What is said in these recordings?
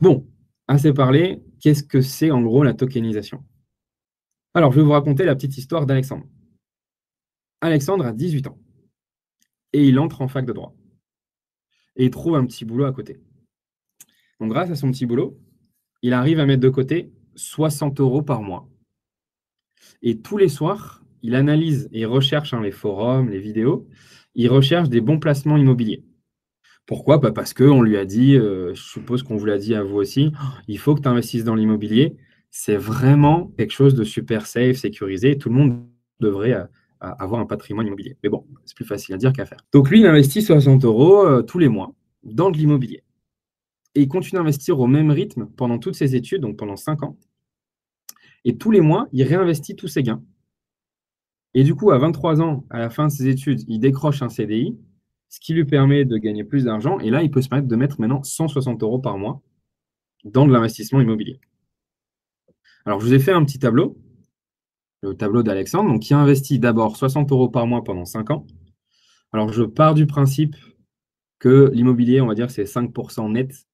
Bon, assez parlé, qu'est-ce que c'est en gros la tokenisation? Alors, je vais vous raconter la petite histoire d'Alexandre. Alexandre a 18 ans et il entre en fac de droit. Et il trouve un petit boulot à côté. Donc, grâce à son petit boulot, il arrive à mettre de côté 60 euros par mois. Et tous les soirs, il analyse et recherche hein, les forums, les vidéos, il recherche des bons placements immobiliers. Pourquoi? Bah, Parce qu'on lui a dit, euh, je suppose qu'on vous l'a dit à vous aussi, il faut que tu investisses dans l'immobilier. C'est vraiment quelque chose de super safe, sécurisé. Tout le monde devrait euh, avoir un patrimoine immobilier. Mais bon, c'est plus facile à dire qu'à faire. Donc lui, il investit 60 euros euh, tous les mois dans de l'immobilier. Et il continue à investir au même rythme pendant toutes ses études, donc pendant 5 ans. Et tous les mois, il réinvestit tous ses gains. Et du coup, à 23 ans, à la fin de ses études, il décroche un CDI, ce qui lui permet de gagner plus d'argent. Et là, il peut se permettre de mettre maintenant 160 euros par mois dans de l'investissement immobilier. Alors, je vous ai fait un petit tableau, le tableau d'Alexandre, qui a investi d'abord 60 euros par mois pendant 5 ans. Alors, je pars du principe que l'immobilier, on va dire, c'est 5% net,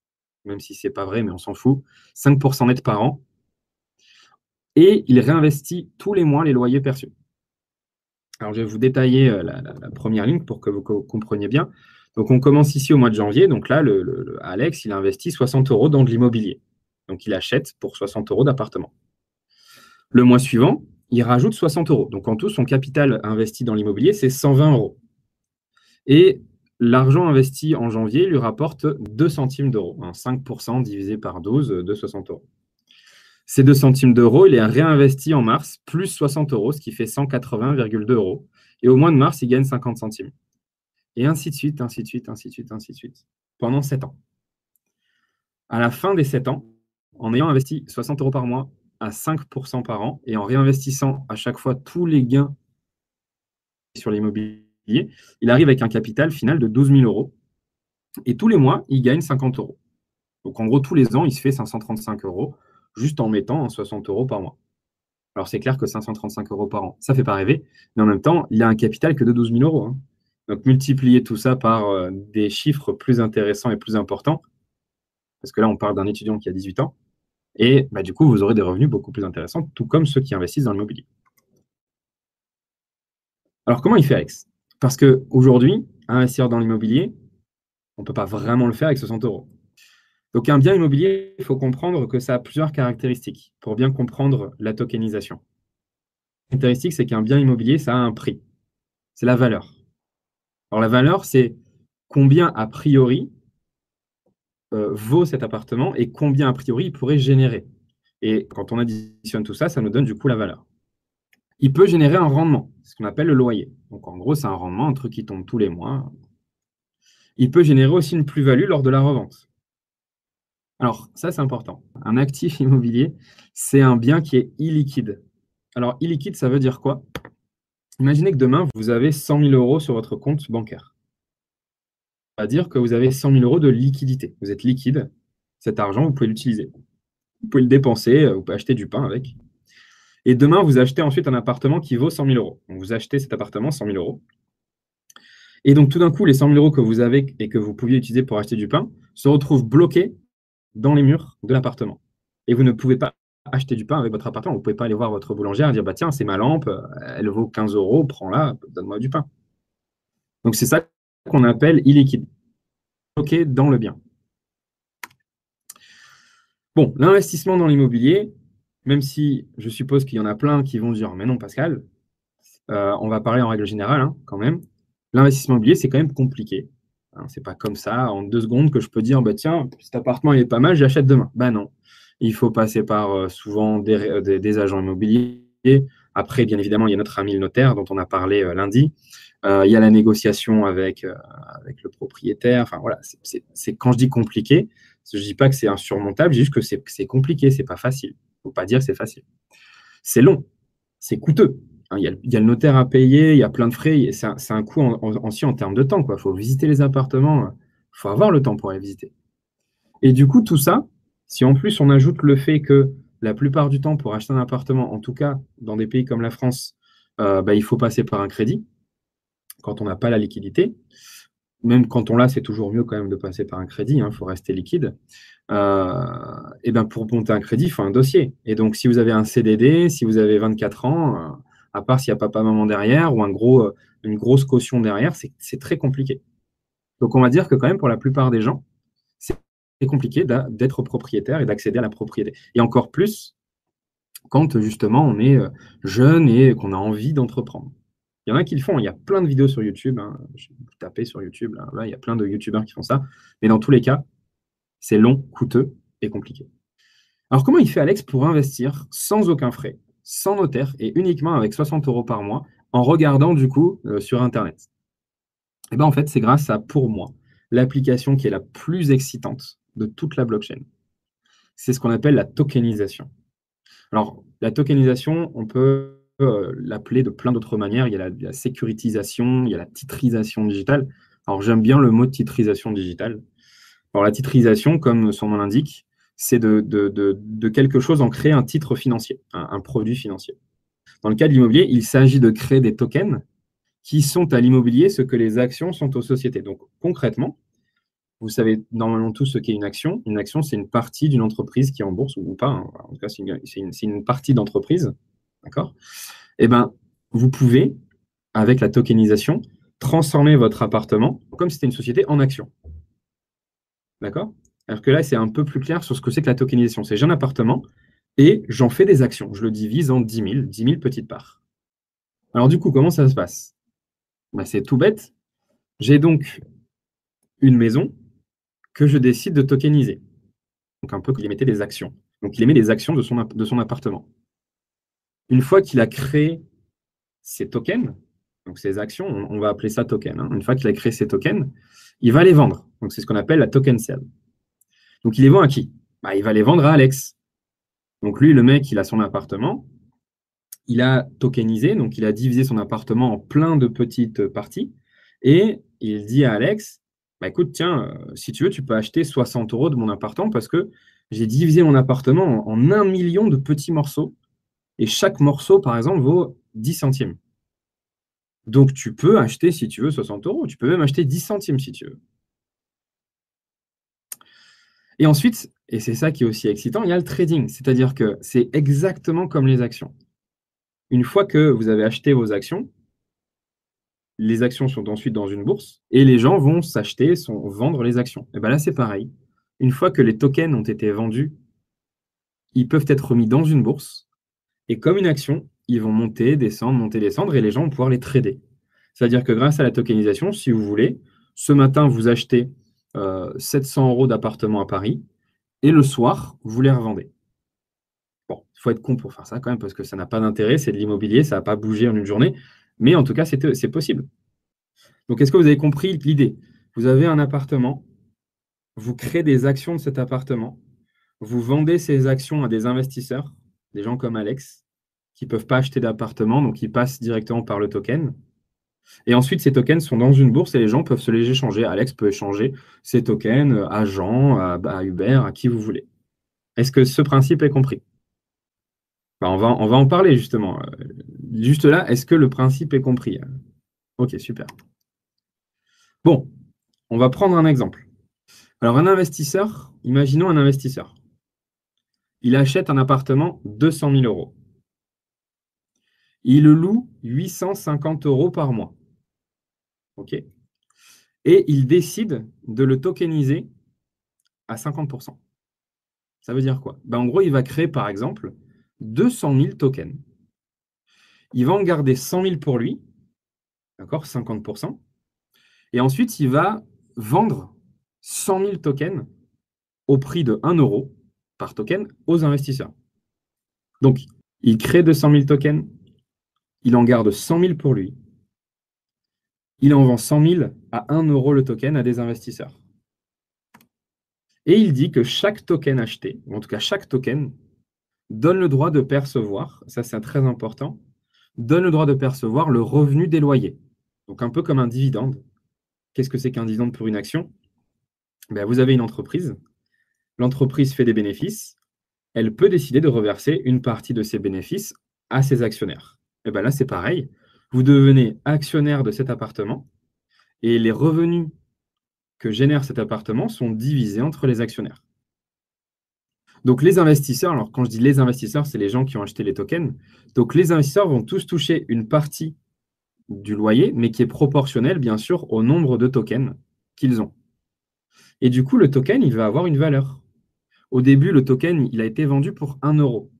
même si ce n'est pas vrai, mais on s'en fout, 5% net par an et il réinvestit tous les mois les loyers perçus. Alors, je vais vous détailler euh, la, première ligne pour que vous compreniez bien. Donc, on commence ici au mois de janvier. Donc là, le, Alex, il investit 60 euros dans de l'immobilier. Donc, il achète pour 60 euros d'appartement. Le mois suivant, il rajoute 60 euros. Donc, en tout, son capital investi dans l'immobilier, c'est 120 euros. Et l'argent investi en janvier lui rapporte 2 centimes d'euros. 5% divisé par 12 de 60 euros. Ces 2 centimes d'euros, il est réinvesti en mars, plus 60 euros, ce qui fait 180,2 euros. Et au mois de mars, il gagne 50 centimes. Et ainsi de suite, ainsi de suite, ainsi de suite, ainsi de suite, pendant 7 ans. À la fin des 7 ans, en ayant investi 60 euros par mois à 5% par an et en réinvestissant à chaque fois tous les gains sur l'immobilier, il arrive avec un capital final de 12 000 euros. Et tous les mois, il gagne 50 euros. Donc en gros, tous les ans, il se fait 535 euros juste en mettant 60 euros par mois. Alors c'est clair que 535 euros par an, ça ne fait pas rêver, mais en même temps, il a un capital que de 12 000 euros. Hein. Donc multiplier tout ça par euh, des chiffres plus intéressants et plus importants, parce que là on parle d'un étudiant qui a 18 ans, et bah, du coup vous aurez des revenus beaucoup plus intéressants, tout comme ceux qui investissent dans l'immobilier. Alors comment il fait Alex? Parce qu'aujourd'hui, investir dans l'immobilier, on ne peut pas vraiment le faire avec 60 euros. Donc un bien immobilier, il faut comprendre que ça a plusieurs caractéristiques pour bien comprendre la tokenisation. La caractéristique, c'est qu'un bien immobilier, ça a un prix. C'est la valeur. Alors la valeur, c'est combien a priori euh, vaut cet appartement et combien a priori il pourrait générer. Et quand on additionne tout ça, ça nous donne du coup la valeur. Il peut générer un rendement, ce qu'on appelle le loyer. Donc en gros, c'est un rendement, un truc qui tombe tous les mois. Il peut générer aussi une plus-value lors de la revente. Alors, ça, c'est important. Un actif immobilier, c'est un bien qui est illiquide. Alors, illiquide, ça veut dire quoi? Imaginez que demain, vous avez 100 000 euros sur votre compte bancaire. Ça veut dire que vous avez 100 000 euros de liquidité. Vous êtes liquide. Cet argent, vous pouvez l'utiliser. Vous pouvez le dépenser, euh, vous pouvez acheter du pain avec. Et demain, vous achetez ensuite un appartement qui vaut 100 000 euros. Donc, vous achetez cet appartement 100 000 euros. Et donc, tout d'un coup, les 100 000 euros que vous avez et que vous pouviez utiliser pour acheter du pain se retrouvent bloqués dans les murs de l'appartement. Et vous ne pouvez pas acheter du pain avec votre appartement. Vous ne pouvez pas aller voir votre boulangère et dire bah, Tiens, c'est ma lampe, elle vaut 15 euros, prends-la, donne-moi du pain. Donc, c'est ça qu'on appelle illiquide, bloqué dans le bien. Bon, l'investissement dans l'immobilier, même si je suppose qu'il y en a plein qui vont dire Mais non, Pascal, euh, on va parler en règle générale hein, quand même. L'investissement immobilier, c'est quand même compliqué. Hein, c'est pas comme ça, en deux secondes, que je peux dire, bah, tiens, cet appartement il est pas mal, j'achète demain. Ben non. Il faut passer par euh, souvent euh, des, agents immobiliers. Après, bien évidemment, il y a notre ami le notaire dont on a parlé euh, lundi. il y a la négociation avec, avec le propriétaire. Enfin voilà, c'est quand je dis compliqué, je ne dis pas que c'est insurmontable, je dis juste que c'est compliqué, c'est pas facile. Il ne faut pas dire que c'est facile. C'est long, c'est coûteux. Hein, il y, a, le notaire à payer, il y a plein de frais. C'est un, coût aussi en termes de temps. Il faut visiter les appartements. Il faut avoir le temps pour aller visiter. Et du coup, tout ça, si en plus on ajoute le fait que la plupart du temps, pour acheter un appartement, en tout cas dans des pays comme la France, euh, bah, il faut passer par un crédit quand on n'a pas la liquidité. même quand on l'a, c'est toujours mieux quand même de passer par un crédit, il hein, faut rester liquide. Euh, et ben pour monter un crédit, il faut un dossier. Et donc, si vous avez un CDD, si vous avez 24 ans, euh, à part s'il n'y a papa-maman derrière ou un gros, euh, une grosse caution derrière, c'est très compliqué. Donc, on va dire que quand même, pour la plupart des gens, c'est compliqué d'être propriétaire et d'accéder à la propriété. Et encore plus quand justement on est jeune et qu'on a envie d'entreprendre. Il y en a qui le font. Il y a plein de vidéos sur YouTube. Hein. Je vais taper sur YouTube. Là. il y a plein de YouTubeurs qui font ça. Mais dans tous les cas, c'est long, coûteux et compliqué. Alors, comment il fait Alex pour investir sans aucun frais, sans notaire et uniquement avec 60 euros par mois en regardant du coup euh, sur Internet Eh bien, en fait, c'est grâce à Pour moi, l'application qui est la plus excitante de toute la blockchain. C'est ce qu'on appelle la tokenisation. Alors, la tokenisation, on peut euh, l'appeler de plein d'autres manières. Il y a la, sécurisation, il y a la titrisation digitale. Alors j'aime bien le mot titrisation digitale. Alors la titrisation, comme son nom l'indique, c'est de, quelque chose en créer un titre financier, un, produit financier. Dans le cas de l'immobilier, il s'agit de créer des tokens qui sont à l'immobilier ce que les actions sont aux sociétés. Donc concrètement, vous savez normalement tous ce qu'est une action. Une action, c'est une partie d'une entreprise qui est en bourse ou pas. Hein. En tout cas, c'est une, une, partie d'entreprise D'accord? Eh bien, vous pouvez, avec la tokenisation, transformer votre appartement, comme si c'était une société, en action. D'accord? Alors que là, c'est un peu plus clair sur ce que c'est que la tokenisation. C'est j'ai un appartement et j'en fais des actions. Je le divise en 10 000, 10 000 petites parts. Alors du coup, comment ça se passe? Ben, C'est tout bête. J'ai donc une maison que je décide de tokeniser. Donc un peu qu'il émettait des actions. Donc il émet des actions de son, appartement. Une fois qu'il a créé ses tokens, donc ses actions, on, va appeler ça token. Hein. Une fois qu'il a créé ses tokens, il va les vendre. Donc c'est ce qu'on appelle la token sale. Donc il les vend à qui? Bah, Il va les vendre à Alex. Donc lui, le mec, il a son appartement, il a tokenisé, donc il a divisé son appartement en plein de petites parties, et il dit à Alex, bah, écoute, tiens, euh, si tu veux, tu peux acheter 60 euros de mon appartement parce que j'ai divisé mon appartement en un million de petits morceaux et chaque morceau, par exemple, vaut 10 centimes. Donc tu peux acheter, si tu veux, 60 euros. Tu peux même acheter 10 centimes si tu veux. Et ensuite, et c'est ça qui est aussi excitant, il y a le trading. C'est-à-dire que c'est exactement comme les actions. Une fois que vous avez acheté vos actions, les actions sont ensuite dans une bourse et les gens vont s'acheter, vendre les actions. Et bien là, c'est pareil. Une fois que les tokens ont été vendus, ils peuvent être remis dans une bourse et comme une action, ils vont monter, descendre, monter, descendre, et les gens vont pouvoir les trader. C'est-à-dire que grâce à la tokenisation, si vous voulez, ce matin, vous achetez 700 euh, euros d'appartement à Paris, et le soir, vous les revendez. Bon, il faut être con pour faire ça quand même, parce que ça n'a pas d'intérêt, c'est de l'immobilier, ça n'a pas bougé en une journée, mais en tout cas, c'est possible. Donc, est-ce que vous avez compris l'idée? Vous avez un appartement, vous créez des actions de cet appartement, vous vendez ces actions à des investisseurs, des gens comme Alex, qui ne peuvent pas acheter d'appartement, donc ils passent directement par le token. Et ensuite, ces tokens sont dans une bourse et les gens peuvent se les échanger. Alex peut échanger ses tokens à Jean, à, Hubert, à qui vous voulez. Est-ce que ce principe est compris? On, va, on va en parler justement. Juste là, est-ce que le principe est compris? Ok, super. Bon, on va prendre un exemple. Alors, un investisseur, imaginons un investisseur. Il achète un appartement 200 000 euros. Il loue 850 euros par mois. OK Et il décide de le tokeniser à 50%. Ça veut dire quoi? Ben, En gros, il va créer, par exemple, 200 000 tokens. Il va en garder 100 000 pour lui, d'accord? 50%. Et ensuite, il va vendre 100 000 tokens au prix de 1 euro par token aux investisseurs. Donc, il crée 200 000 tokens, il en garde 100 000 pour lui. Il en vend 100 000 à 1 euro le token à des investisseurs. Et il dit que chaque token acheté, ou en tout cas chaque token, donne le droit de percevoir, ça c'est très important, donne le droit de percevoir le revenu des loyers. Donc un peu comme un dividende. Qu'est-ce que c'est qu'un dividende pour une action? Ben, Vous avez une entreprise, l'entreprise fait des bénéfices, elle peut décider de reverser une partie de ses bénéfices à ses actionnaires. Et eh bien là, c'est pareil. Vous devenez actionnaire de cet appartement et les revenus que génère cet appartement sont divisés entre les actionnaires. Donc les investisseurs, alors quand je dis les investisseurs, c'est les gens qui ont acheté les tokens. Donc les investisseurs vont tous toucher une partie du loyer, mais qui est proportionnelle, bien sûr, au nombre de tokens qu'ils ont. Et du coup, le token, il va avoir une valeur. Au début, le token, il a été vendu pour 1 euro.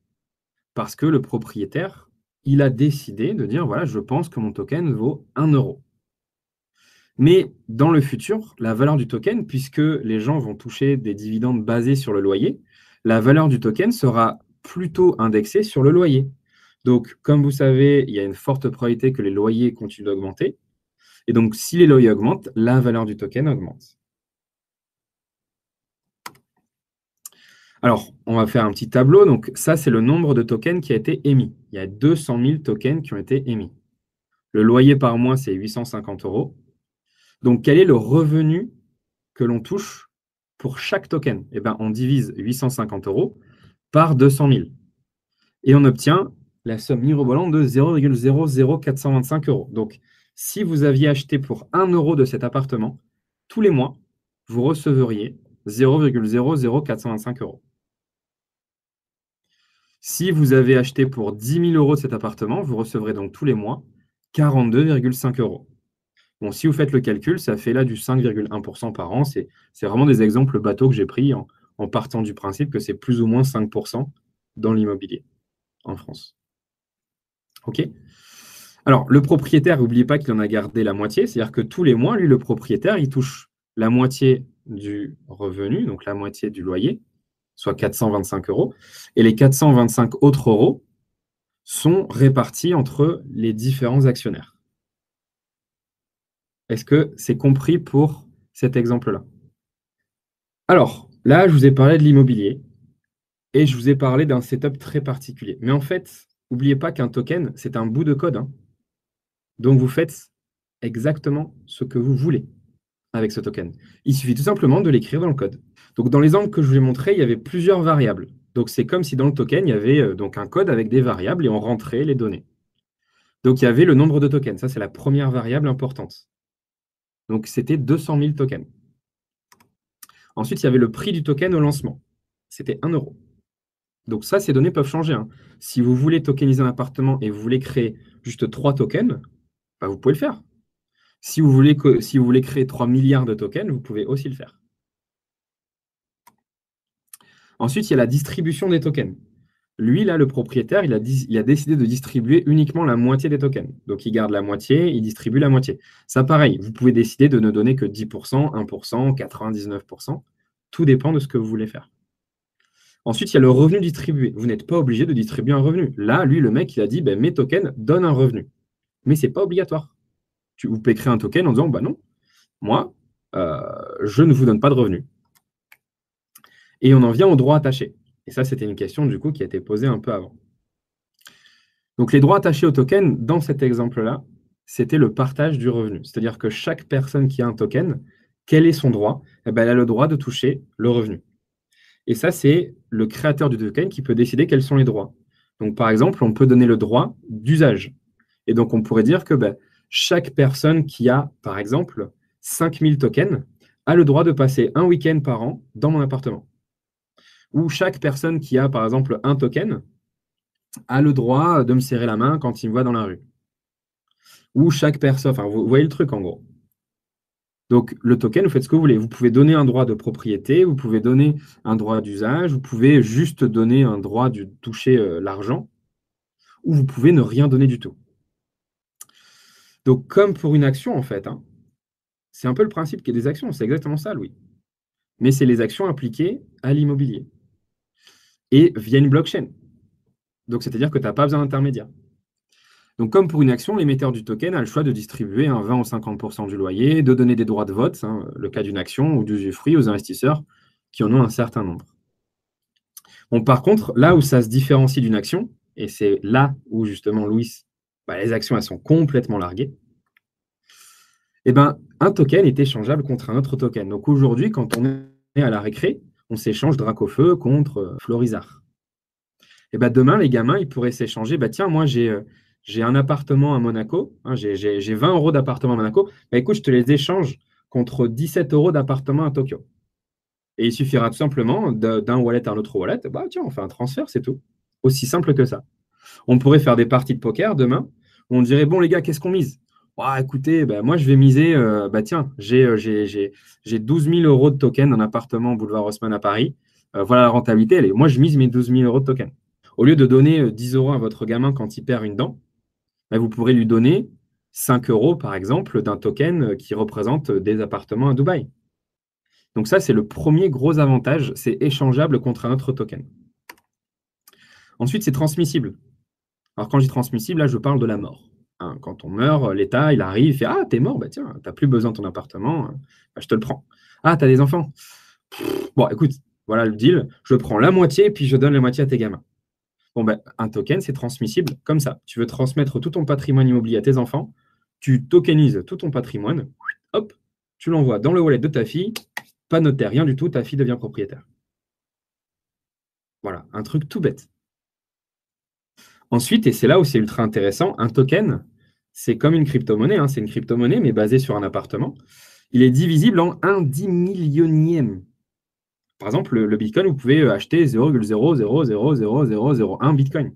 Parce que le propriétaire, il a décidé de dire, voilà, je pense que mon token vaut 1 euro. Mais dans le futur, la valeur du token, puisque les gens vont toucher des dividendes basés sur le loyer, la valeur du token sera plutôt indexée sur le loyer. Donc, comme vous savez, il y a une forte probabilité que les loyers continuent d'augmenter. Et donc, si les loyers augmentent, la valeur du token augmente. Alors, on va faire un petit tableau. Donc, ça, c'est le nombre de tokens qui a été émis. Il y a 200 000 tokens qui ont été émis. Le loyer par mois, c'est 850 euros. Donc, quel est le revenu que l'on touche pour chaque token? Eh bien, on divise 850 euros par 200 000. Et on obtient la somme mirobolante de 0,00425 euros. Donc, si vous aviez acheté pour 1 euro de cet appartement, tous les mois, vous recevriez 0,00425 euros. Si vous avez acheté pour 10 000 euros cet appartement, vous recevrez donc tous les mois 42,5 euros. Bon, si vous faites le calcul, ça fait là du 5,1% par an. C'est vraiment des exemples bateaux que j'ai pris en, partant du principe que c'est plus ou moins 5% dans l'immobilier en France. OK? Alors, le propriétaire, n'oubliez pas qu'il en a gardé la moitié. C'est-à-dire que tous les mois, lui, le propriétaire, il touche la moitié du revenu, donc la moitié du loyer, soit 425 euros. Et les 425 autres euros sont répartis entre les différents actionnaires. Est-ce que c'est compris pour cet exemple-là? Alors, là, je vous ai parlé de l'immobilier et je vous ai parlé d'un setup très particulier. Mais en fait, n'oubliez pas qu'un token, c'est un bout de code. Hein. Donc, vous faites exactement ce que vous voulez avec ce token. Il suffit tout simplement de l'écrire dans le code. Donc, dans l'exemple que je vous ai montré, il y avait plusieurs variables. Donc, c'est comme si dans le token, il y avait euh, donc un code avec des variables et on rentrait les données. Donc, il y avait le nombre de tokens. Ça, c'est la première variable importante. Donc, c'était 200 000 tokens. Ensuite, il y avait le prix du token au lancement. C'était 1 euro. Donc ça, ces données peuvent changer. Hein. Si vous voulez tokeniser un appartement et vous voulez créer juste 3 tokens, bah, vous pouvez le faire. Si vous, voulez si vous voulez créer 3 milliards de tokens, vous pouvez aussi le faire. Ensuite, il y a la distribution des tokens. Lui, là, le propriétaire, il a, décidé de distribuer uniquement la moitié des tokens. Donc, il garde la moitié, il distribue la moitié. Ça, pareil, vous pouvez décider de ne donner que 10%, 1%, 99%. Tout dépend de ce que vous voulez faire. Ensuite, il y a le revenu distribué. Vous n'êtes pas obligé de distribuer un revenu. Là, lui, le mec, il a dit, ben, mes tokens donnent un revenu. Mais ce n'est pas obligatoire. vous pouvez créer un token en disant, bah non, moi, euh, je ne vous donne pas de revenu. Et on en vient aux droits attachés. Et ça, c'était une question du coup qui a été posée un peu avant. Donc les droits attachés au token, dans cet exemple-là, c'était le partage du revenu. C'est-à-dire que chaque personne qui a un token, quel est son droit? Eh ben, Elle a le droit de toucher le revenu. Et ça, c'est le créateur du token qui peut décider quels sont les droits. Donc par exemple, on peut donner le droit d'usage. Et donc on pourrait dire que ben, chaque personne qui a, par exemple, 5000 tokens a le droit de passer un week-end par an dans mon appartement où chaque personne qui a, par exemple, un token a le droit de me serrer la main quand il me voit dans la rue. Ou chaque personne, enfin, vous voyez le truc en gros. Donc, le token, vous faites ce que vous voulez. Vous pouvez donner un droit de propriété, vous pouvez donner un droit d'usage, vous pouvez juste donner un droit de toucher euh, l'argent, ou vous pouvez ne rien donner du tout. Donc, comme pour une action, en fait, hein, c'est un peu le principe qu'il y a des actions. C'est exactement ça, Louis. Mais c'est les actions appliquées à l'immobilier et via une blockchain. Donc, c'est-à-dire que tu n'as pas besoin d'intermédiaire. Donc, comme pour une action, l'émetteur du token a le choix de distribuer un 20 ou 50% du loyer, de donner des droits de vote, hein, le cas d'une action, ou d'usufruit aux investisseurs qui en ont un certain nombre. Par contre, là où ça se différencie d'une action, et c'est là où justement, Louis, bah, les actions elles sont complètement larguées, eh ben, un token est échangeable contre un autre token. Donc aujourd'hui, quand on est à la récré, on s'échange Dracofeu contre euh, Florizard. Et ben demain, les gamins, ils pourraient s'échanger. Bah, tiens, moi, j'ai euh, j'ai un appartement à Monaco, hein, j'ai 20 euros d'appartement à Monaco. Bah, écoute, je te les échange contre 17 euros d'appartement à Tokyo. Et il suffira tout simplement d'un wallet à un autre wallet, bah tiens, on fait un transfert, c'est tout. Aussi simple que ça. On pourrait faire des parties de poker demain, on dirait, bon les gars, qu'est-ce qu'on mise? Écoutez, bah, moi je vais miser, euh, bah tiens, j'ai 12 000 euros de tokens d'un appartement boulevard Haussmann à Paris. Euh, voilà la rentabilité. moi je mise mes 12 000 euros de tokens. Au lieu de donner 10 euh, euros à votre gamin quand il perd une dent, bah, vous pourrez lui donner 5 euros, par exemple, d'un token qui représente des appartements à Dubaï. Donc ça, c'est le premier gros avantage, c'est échangeable contre un autre token. Ensuite, c'est transmissible. Alors quand je dis transmissible, là, je parle de la mort. Hein, quand on meurt, l'État, il arrive, il fait Ah, t'es mort, bah tiens, t'as plus besoin de ton appartement, bah, je te le prends. Ah, t'as des enfants Bon, écoute, voilà le deal, je prends la moitié, puis je donne la moitié à tes gamins. Bon, ben, un token, c'est transmissible comme ça. Tu veux transmettre tout ton patrimoine immobilier à tes enfants, tu tokenises tout ton patrimoine, hop, tu l'envoies dans le wallet de ta fille, pas notaire, rien du tout, ta fille devient propriétaire. Voilà, un truc tout bête. Ensuite, et c'est là où c'est ultra intéressant, un token, c'est comme une crypto-monnaie, hein, c'est une crypto-monnaie, mais basée sur un appartement. Il est divisible en un dix millionième. Par exemple, le, Bitcoin, vous pouvez acheter 0,000001 Bitcoin.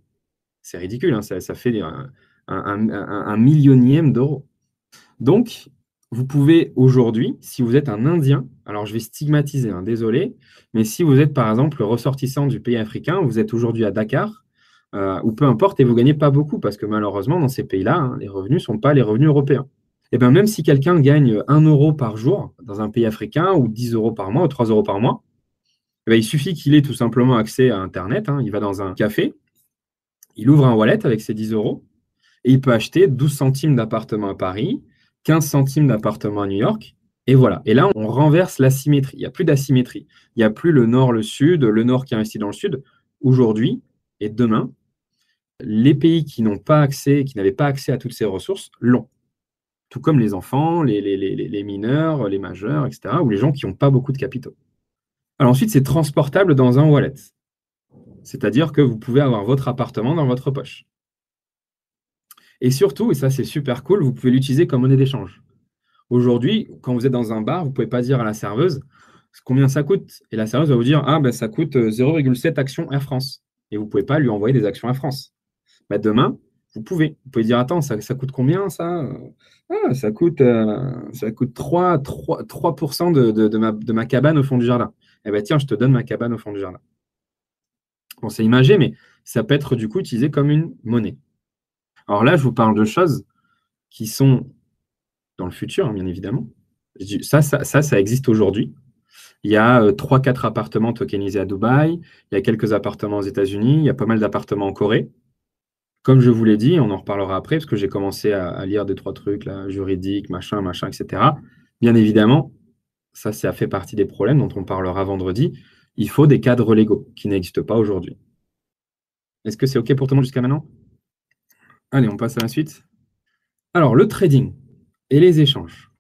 C'est ridicule, hein, ça, fait un, un millionième d'euros. Donc, vous pouvez aujourd'hui, si vous êtes un Indien, alors je vais stigmatiser, hein, désolé, mais si vous êtes par exemple ressortissant du pays africain, vous êtes aujourd'hui à Dakar, euh, ou peu importe, et vous ne gagnez pas beaucoup, parce que malheureusement, dans ces pays-là, hein, les revenus ne sont pas les revenus européens. Et bien même si quelqu'un gagne 1 euro par jour dans un pays africain, ou 10 euros par mois, ou 3 euros par mois, eh ben, il suffit qu'il ait tout simplement accès à Internet, hein. il va dans un café, il ouvre un wallet avec ses 10 euros, et il peut acheter 12 centimes d'appartement à Paris, 15 centimes d'appartement à New York. Et voilà. Et là, on renverse l'asymétrie. Il n'y a plus d'asymétrie. Il n'y a plus le nord, le sud, le nord qui investit dans le sud. Aujourd'hui et demain, les pays qui n'ont pas accès, qui n'avaient pas accès à toutes ces ressources, l'ont. Tout comme les enfants, les, mineurs, les majeurs, etc., ou les gens qui n'ont pas beaucoup de capitaux. Alors ensuite, c'est transportable dans un wallet. C'est-à-dire que vous pouvez avoir votre appartement dans votre poche. Et surtout, et ça c'est super cool, vous pouvez l'utiliser comme monnaie d'échange. Aujourd'hui, quand vous êtes dans un bar, vous ne pouvez pas dire à la serveuse combien ça coûte? Et la serveuse va vous dire Ah, ben ça coûte 0,7 euh, actions Air France. Et vous ne pouvez pas lui envoyer des actions Air France. Demain, vous pouvez. Vous pouvez dire Attends, ça, coûte combien ça? Ah, ça coûte, euh, ça coûte 3, 3, 3 de, de, ma, de, ma, cabane au fond du jardin. Eh bien, tiens, je te donne ma cabane au fond du jardin. Bon, c'est imagé, mais ça peut être du coup utilisé comme une monnaie. Alors là, je vous parle de choses qui sont dans le futur, hein, bien évidemment. Ça, ça, ça, existe aujourd'hui. Il y a 3-4 euh, appartements tokenisés à Dubaï, il y a quelques appartements aux États-Unis, il y a pas mal d'appartements en Corée. Comme je vous l'ai dit, on en reparlera après, parce que j'ai commencé à, lire deux, trois trucs juridiques, machin, machin, etc. Bien évidemment, ça, ça fait partie des problèmes dont on parlera vendredi. Il faut des cadres légaux qui n'existent pas aujourd'hui. Est-ce que c'est OK pour tout le jusqu'à maintenant? Allez, on passe à la suite. Alors, le trading et les échanges.